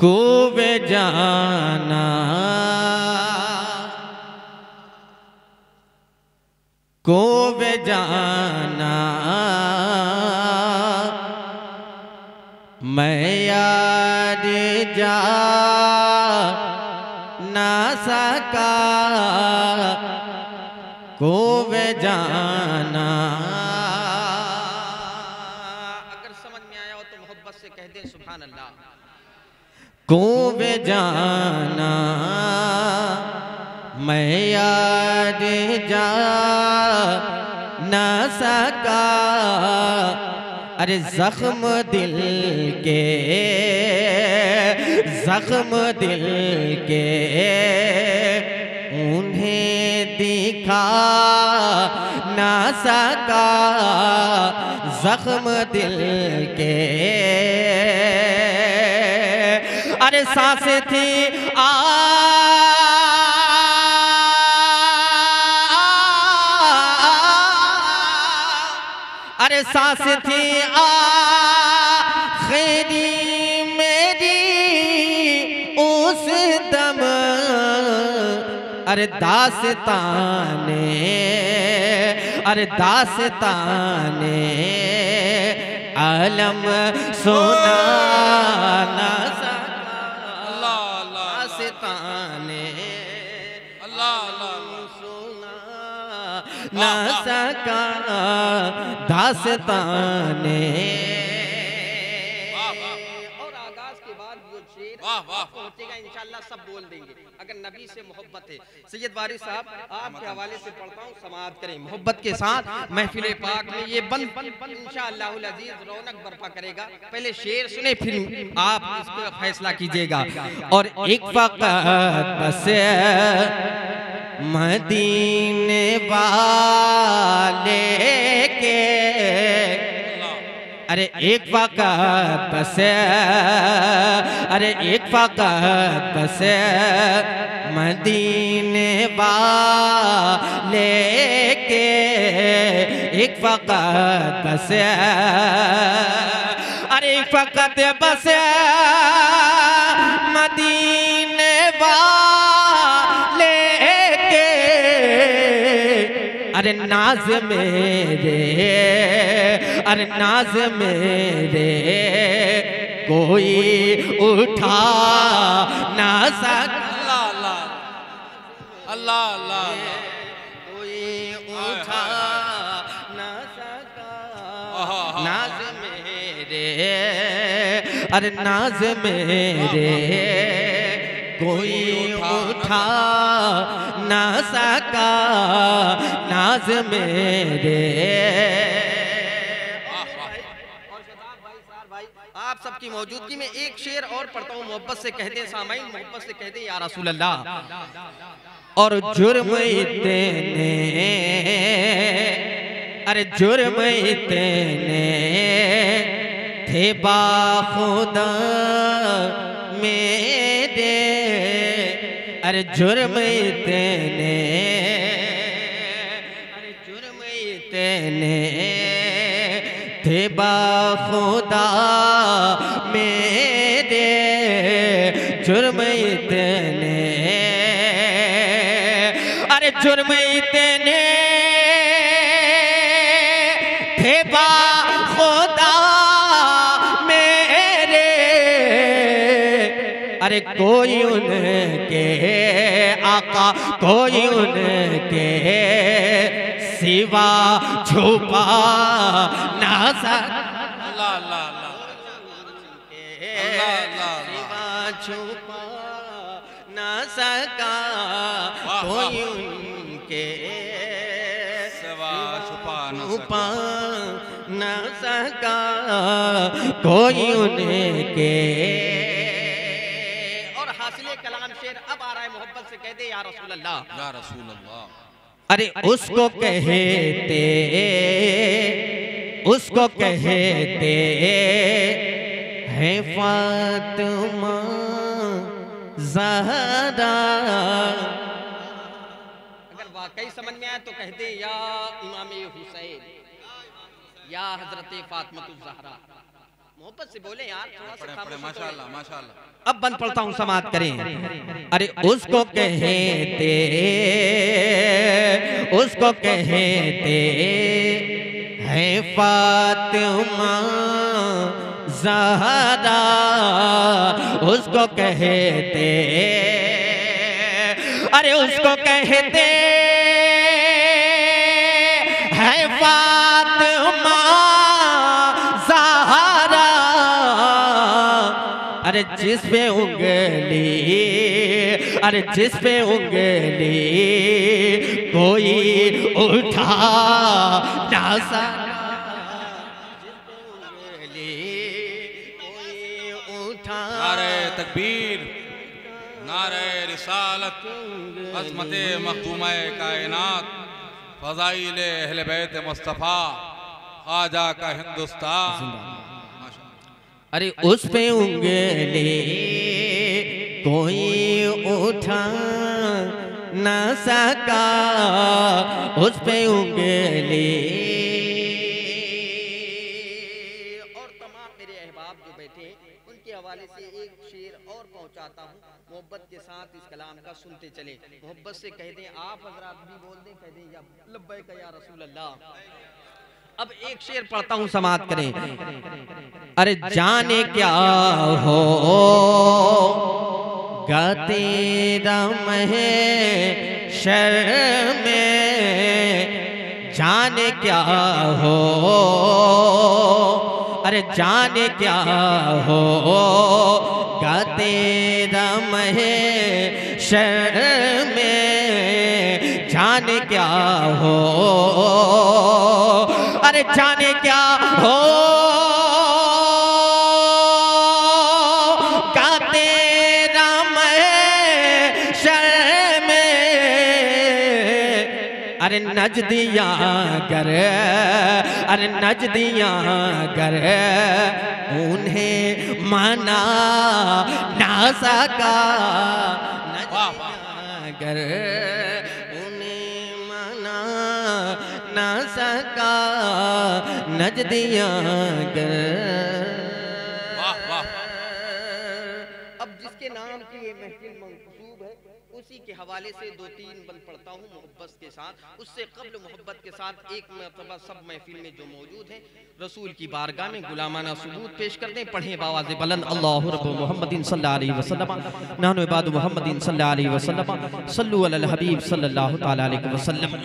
खूब जाना। खूब जाना। मैं याद जा ना सका। खूब जाना। अगर समझ में आया हो तो मोहब्बत से कह दे सुभान अल्लाह खूब जाना, मैं याद जा न सका। अरे जख्म दिल के, जख्म दिल के उन्हें दिखा ना सका। जख्म दिल के अरे सांस थी। आ। अरे सांस थी। आखिरी मेरी उस दम। अरे दास्ताने अरे दास दास्ताने अलम सुना ना सका दास्ताने। वाह वाह और आगाज़ के बाद जो शेर वाह वाह पहुंचेगा इंशाल्लाह सब बोल देंगे। अगर नबी से मोहब्बत है। सैयद वारिस साहब आपके हवाले से पढ़ता हूँ समाप्त करें। मोहब्बत के साथ महफिल पाक में ये बंद इंशाअल्लाह अज़ीज़ रौनक बर्पा करेगा। पहले शेर सुने फिर आप इसको फैसला कीजिएगा। और एक वक्त मदीने वाले के। अरे एक वक्त बस अरे एक वक्त बस मदीने वाले के एक वक्त बस अरे एक वक्त बस अरे नाज मेरे अरे नाज मेरे कोई उठा ना सका अल्लाह अल्लाह कोई उठा ना सका नाज मेरे अरे नाज मेरे कोई उठा ना सका नाज मेरे। आप सबकी मौजूदगी में एक शेर और पढ़ता हूँ, मोहब्बत से कहते हैं, सामाइन मोहब्बत से कहते हैं रसूल अल्लाह और जुर्म इतने। अरे जुर्म इतने। थे बाखुदा मेरे अरे जुर्म तेने अरे जुर्म तेने थे बाुदा मेरे। जुर्म तेने अरे जुर्म इतने। अरे कोई उनके आका कोई उनके सिवा छुपा ना सका। अल्लाह अल्लाह छुपा ना सका कोई। उनके सिवा छुपा न छुपा ना सका कोई उनके कलाम शेर अब आ रहा है मोहब्बत से कहते हैं या रसूल अल्लाह या रसूल अल्लाह अरे उसको कहते उसको कहते हैं फातिमा जहरा। अगर वाकई समझ में आए तो कहते या इमाम हुसैन या हज़रत फातमत जहरा। मोहब्बत से बोले यार थोड़ा सा खामोश माशाल्लाह माशाल्लाह। अब बंद पड़ता हूँ समाप्त करें। अरे उसको कहते उसको कहते है फातिमा जहरा। उसको कहते अरे उसको कहते अरे जिस पे उंगली, अरे जिस पे उंगली कोई उठा ना सका नारे तकबीर, नारे रिसालत, अजमत मखदूम कायनात फ़ज़ाइल अहल बैत मुस्तफ़ा, ख्वाजा का हिंदुस्तान। अरे उस पे उंगली कोई उठा ना सका। उस पे उंगली। और तमाम मेरे अहबाब जो बैठे उनके हवाले से एक शेर और पहुंचाता हूँ। मोहब्बत के साथ इस कलाम का सुनते चले। मोहब्बत से कह दें आप हजरात भी बोल दें कह दें या लब्बैक या रसूल अल्लाह अब एक शेर पढ़ता हूँ समाप्त करें। अरे जाने क्या हो? गाते रम है शर में। जाने क्या हो? अरे जाने क्या हो? गाते रम है शर में। जाने क्या हो? अरे जाने क्या हो? गाते राम शर में अरे नजदिया कर अरे नजदिया कर उन्हें मना ना सका। नज वाह, वाह। कर नज दिया कर। वाह वाह। अब जिसके नाम की ये महफिल मंसूब है उसी के हवाले से दो तीन बंद पढ़ता हूँ मोहब्बत के साथ। उससे कब्ल मोहब्बत के साथ एक मरतबा सब महफिल में जो मौजूद है रसूल की बारगाह में गुलामाना सबूत पेश करते हैं पढ़े बावाज बुलंद। अल्लाह मुहम्मदिन सल्लल्लाहु अलैहि वसल्लम। नानु मुहम्मदिन अलैहि वसल्लम। सल्लु अलल हबीब सल्लल्लाहु अलैहि वसल्लम।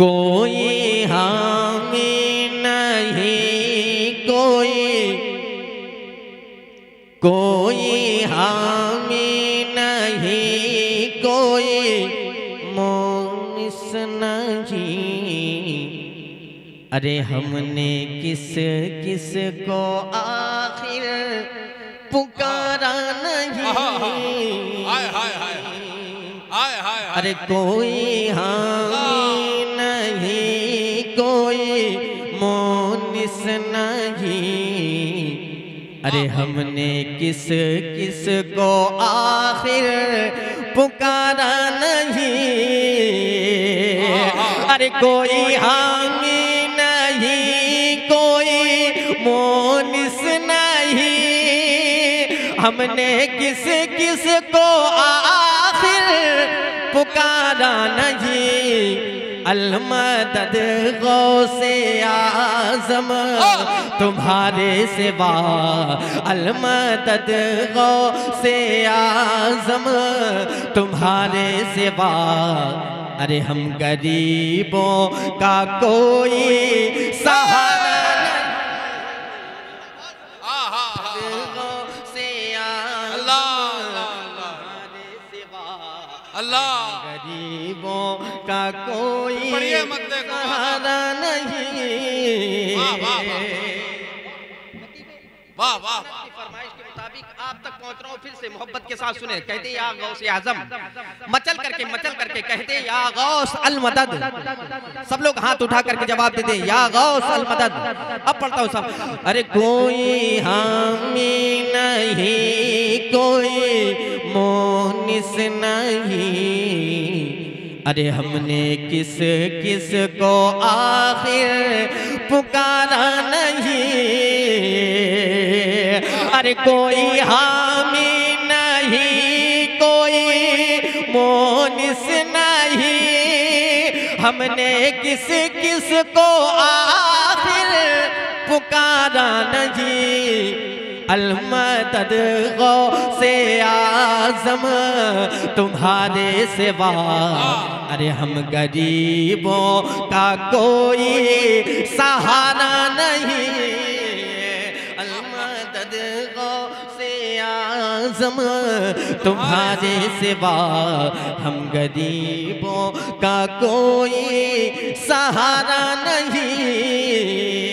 कोई हामी नहीं कोई कोई हामी नहीं कोई मोनिस नहीं। अरे हमने किस किस को आखिर पुकारा नहीं। हाय हाय हाय हाय हाय हाय अरे कोई हामी नहीं, कोई मोनिस नहीं। अरे हमने किस किस को आखिर पुकारा नहीं? अरे कोई हामी नहीं, कोई मोनिस नहीं। हमने किस किस को आखिर पुकारा नहीं? अलमदद गौ से आज़म तुम्हारे सिवा अलमदद गौ से आज़म। तुम्हारे सिवा अरे हम गरीबों का कोई सहारा वाह, वाह, फरमाइश के मुताबिक आप तक पहुँच रहा हूँ फिर से मोहब्बत के साथ सुने। कहते या गौस आज़म। मचल करके मचल करके कहते या गौस अल मदद। सब लोग हाथ उठा करके जवाब देते या गौस अल मदद। अब पढ़ता हूँ सब। अरे कोई हामी नहीं कोई मोनिस नहीं। अरे हमने किस किस को आखिर पुकारा नहीं? अरे कोई हामी नहीं, कोई मोनिस नहीं। हमने किस किस को आखिर पुकारा नहीं? अलमदद गौ से आज़म, तुम्हारे सिवा। अरे हम गरीबों का कोई सहारा नहीं। अलमदद गौ से आज़म, तुम्हारे सिवा। हम गरीबों का कोई सहारा नहीं।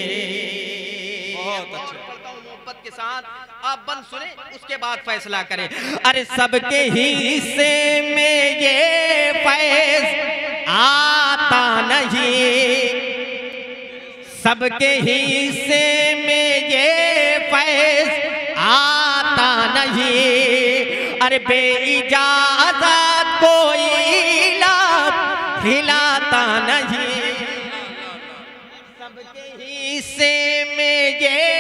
बंद सुने उसके बाद फैसला करें। अरे सबके हिस्से में ये फैज आता नहीं। सबके हिस्से में ये फैज आता नहीं। अरे बेइजाजत कोई लाभ हिलाता नहीं। सबके हिस्से में ये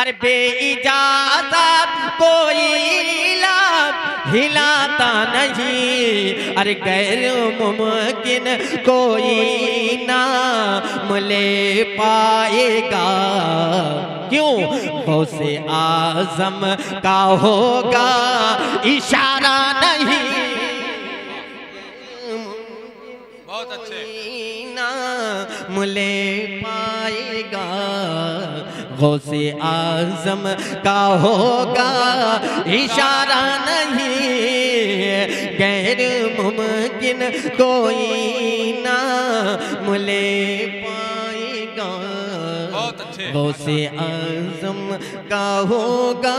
अरे बेइजाजत कोई लाभ हिलाता नहीं। अरे गैर मुमकिन कोई ना ले पाएगा। क्यों? गौसे आज़म का होगा इशारा नहीं। बहुत अच्छे। मुले पाएगा। गौसे आज़म का होगा इशारा नहीं। गैर मुमकिन कोई ना मुले पाएगा। गौसे आज़म का होगा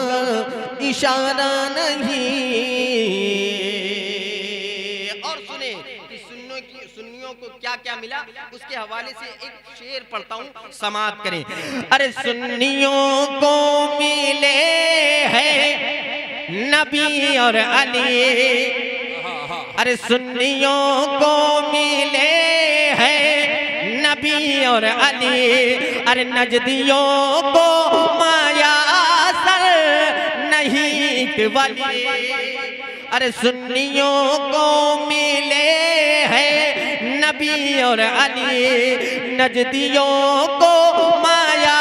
इशारा नहीं। क्या क्या मिला? उसके हवाले से एक शेर पढ़ता हूँ समाप्त करें। अरे सुन्नियों को मिले हैं नबी और अली। अरे सुन्नियों को मिले हैं नबी और अली। अरे नजदियों को माया सर नहीं वली। अरे सुन्नियों को मिले हैं नबी और अली नजदियों को माया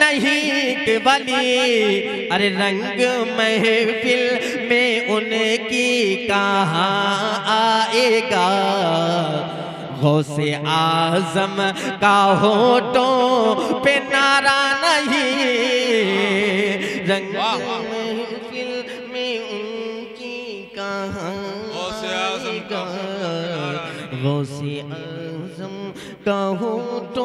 नहीं वली। अरे रंग महफिल में उनकी कहाँ आएगा? गौसे आज़म का होटों पे नारा नहीं। रंग आएगा? अजम आज़म तो